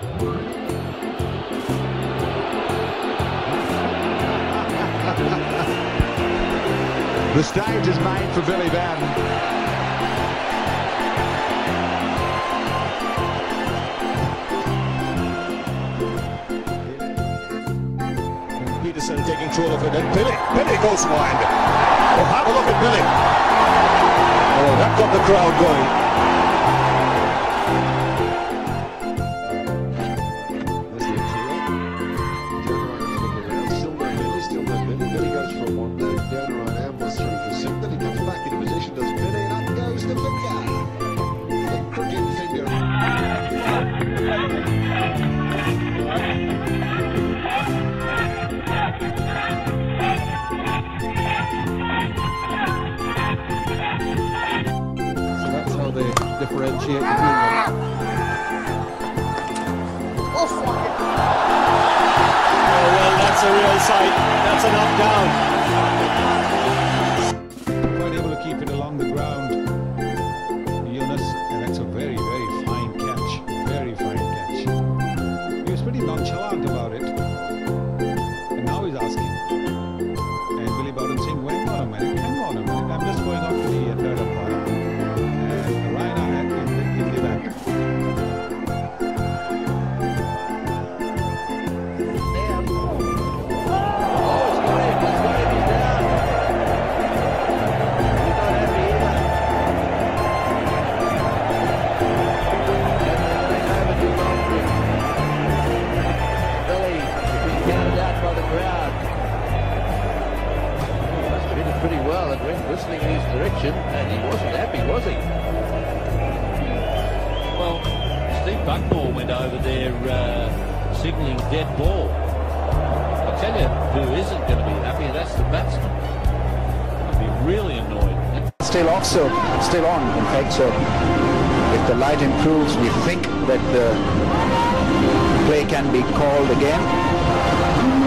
The stage is made for Billy Bowden. Peterson taking control of it, and Billy, Billy goes wide. Have a look at Billy. Oh, that got the crowd going. Differentiate between them. Oh, well, that's a real sight. That's a knockdown. Quite able to keep it along the ground. Pretty well and went whistling in his direction, and he wasn't happy, was he? Well, Steve Bucknor went over there uh, signalling dead ball. I tell you who isn't going to be happy, that's the batsman. He'll be really annoyed. still off, so still on. In fact, so if the light improves, we think that the play can be called again.